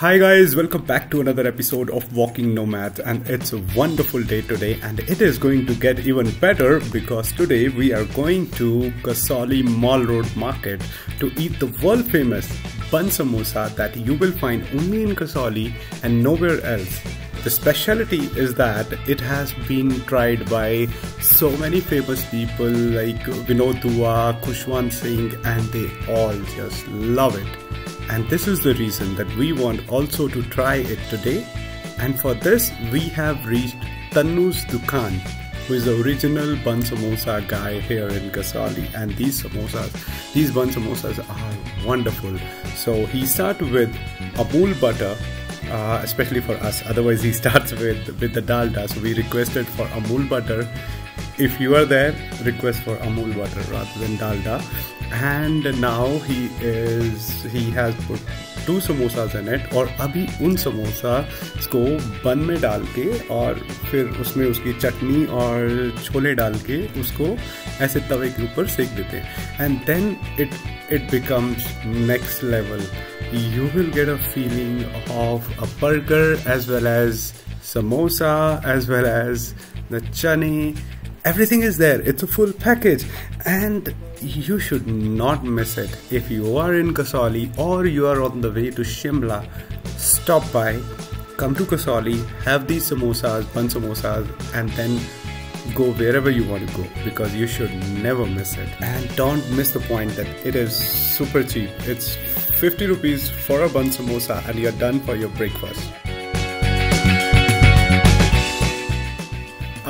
Hi guys, welcome back to another episode of Walking Nomad and it's a wonderful day today and it is going to get even better because today we are going to Kasauli Mall Road Market to eat the world famous bun samosa that you will find only in Kasauli and nowhere else. The specialty is that it has been tried by so many famous people like Vinod Dua, Khushwant Singh and they all just love it. And this is the reason that we want also to try it today. And for this, we have reached Tannu's Dukan, who is the original bun samosa guy here in Kasauli. And these samosas, these bun samosas are wonderful. So he starts with Amul butter uh, especially for us. Otherwise, he starts with with the dalda. So we requested for Amul butter If you are there, request for Amul butter rather than dalda. And now he is he has put to samosas in it और अभी उन समोसा को बन में डाल के और फिर उसमें उसकी चटनी और छोले डाल के उसको ऐसे तवे के ऊपर सेक देते हैं and then it it becomes next level you will get a feeling of a burger as well as samosa as well as the chane everything is there. It's a full package. And you should not miss it. If you are in kasauli or you are on the way to shimla stop by. Come to kasauli have these samosas bun samosas and then go wherever you want to go because you should never miss it. And don't miss the point that it is super cheap. It's 50 rupees for a bun samosa and you're done for your breakfast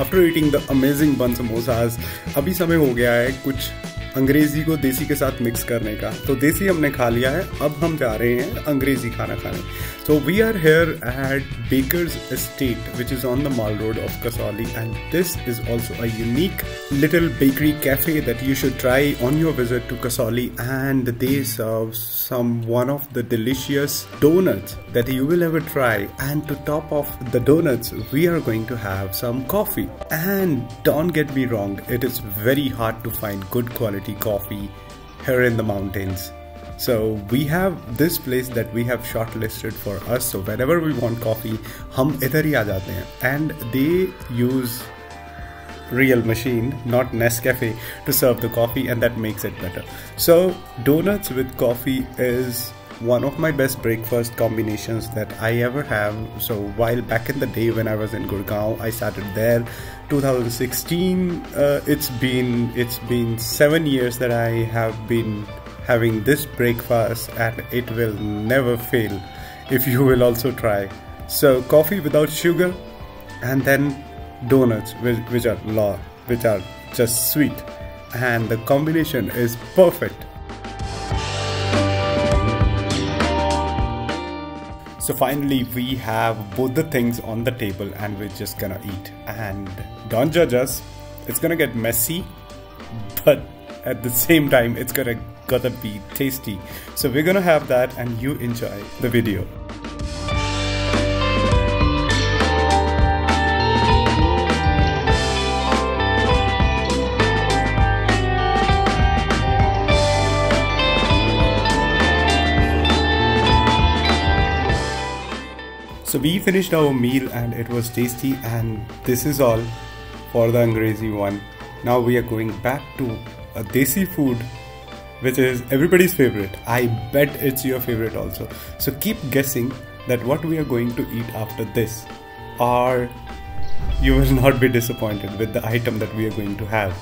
after eating the amazing bun samosas अभी समय हो गया है कुछ अंग्रेज़ी को देसी के साथ मिक्स करने का। तो देसी हमने खा लिया है, अब हम जा रहे हैं अंग्रेज़ी खाना खाने। So we are here at Baker's Estate which is on the Mall Road of Kasauli and this is also a unique little bakery cafe that you should try on your visit to Kasauli and they serve some, one of the delicious donuts. That you will ever try and to top off the donuts we are going to have some coffee and don't get me wrong it is very hard to find good quality coffee here in the mountains. So we have this place that we have shortlisted for us. So whenever we want coffee, hum idhar hi. And they use real machine, not Nescafe, to serve the coffee, and that makes it better. So donuts with coffee is one of my best breakfast combinations that I ever have. So while back in the day when I was in Gurgaon, I started there. 2016. Uh, it's been it's been seven years that I have been having this breakfast, and it will never fail. If you will also try. So coffee without sugar, and then donuts which, which are law, which are just sweet, and the combination is perfect. So finally, we have both the things on the table and we're just gonna eat. And don't judge us, it's gonna get messy, but at the same time, it's gonna gonna be tasty. So we're gonna have that and you enjoy the video. We finished our meal and it was tasty and this is all for the Angrezi one. Now we are going back to a desi food which is everybody's favorite. I bet it's your favorite also. So keep guessing that what we are going to eat after this or you will not be disappointed with the item that we are going to have.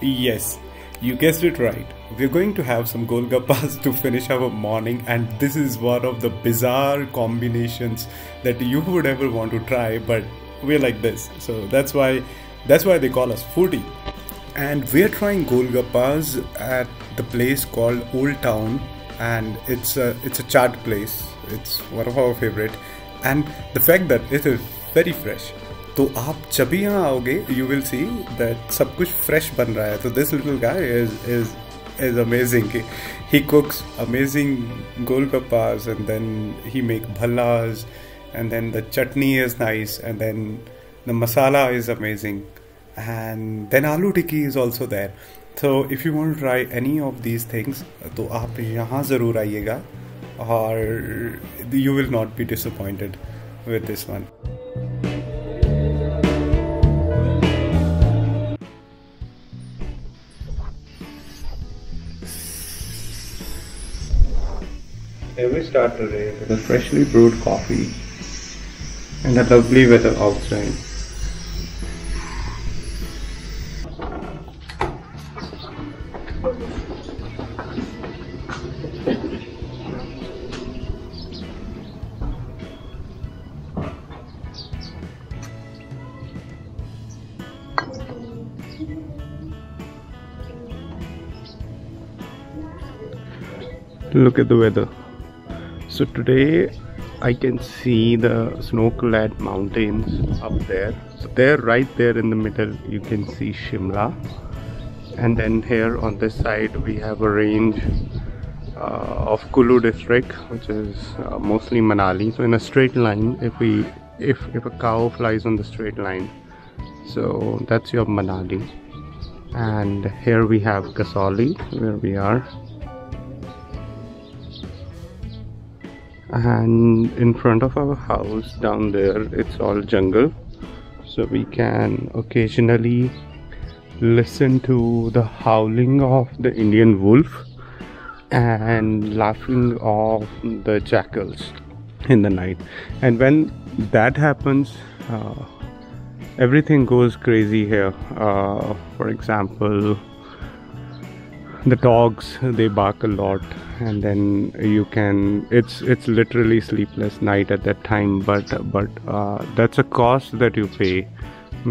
Yes, you guessed it right. We're going to have some golgappas to finish our morning, and this is one of the bizarre combinations that you would ever want to try, but we're like this. So that's why that's why they call us foodie. And we're trying golgappas at the place called Old Town, and it's a it's a chaat place. It's one of our favorite, and the fact that it is very fresh तो आप जब भी यहाँ आओगे you will see that सब कुछ fresh बन रहा है तो this little guy is is is amazing. He cooks amazing golgappas and then he make bhallas and then the chutney is nice and then the masala is amazing and then aloo tikki is also there So if you want to try any of these things, तो आप यहाँ ज़रूर आइएगा और you will not be disappointed with this one. Here we start today with a freshly brewed coffee and a lovely weather outside. Look at the weather. So today I can see the snow-clad mountains up there. So there, right there in the middle, you can see Shimla. And then here on this side, we have a range uh, of Kulu district, which is uh, mostly Manali. So in a straight line, if we if if a cow flies on the straight line, so that's your Manali. And here we have Kasauli, where we are. And in front of our house down there it's all jungle. So we can occasionally listen to the howling of the Indian wolf and laughing of the jackals in the night. And when that happens uh, everything goes crazy here. Uh, for example the dogs they bark a lot and then you can it's it's literally sleepless night at that time but but uh, that's a cost that you pay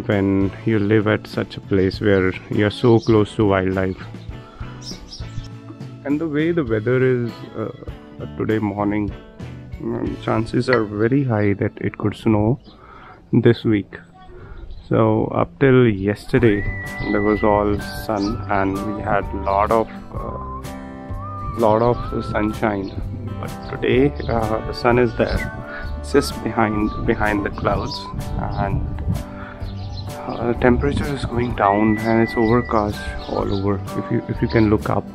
when you live at such a place where you're so close to wildlife. And the way the weather is uh, today morning um, chances are very high that it could snow this week so up till yesterday there was all sun and we had a lot of uh, lot of sunshine. But today uh, the sun is there it's just behind behind the clouds and uh, the temperature is going down and it's overcast all over. If you if you can look up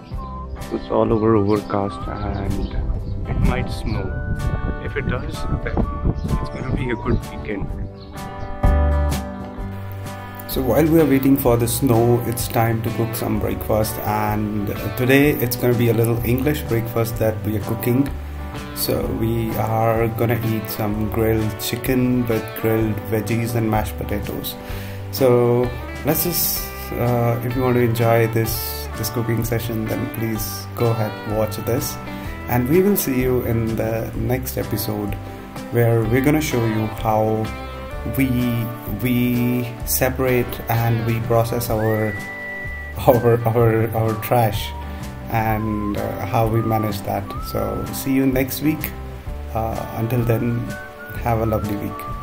it's all over overcast and it might snow. If it does then it's going to be a good weekend so while we are waiting for the snow, it's time to cook some breakfast and today it's going to be a little English breakfast that we are cooking. So we are gonna eat some grilled chicken with grilled veggies and mashed potatoes. So let's just, uh, if you want to enjoy this this cooking session, then please go ahead watch this, and we will see you in the next episode where we're gonna show you how we we separate and we process our our our, our trash and uh, how we manage that. So see you next week. Uh, until then have a lovely week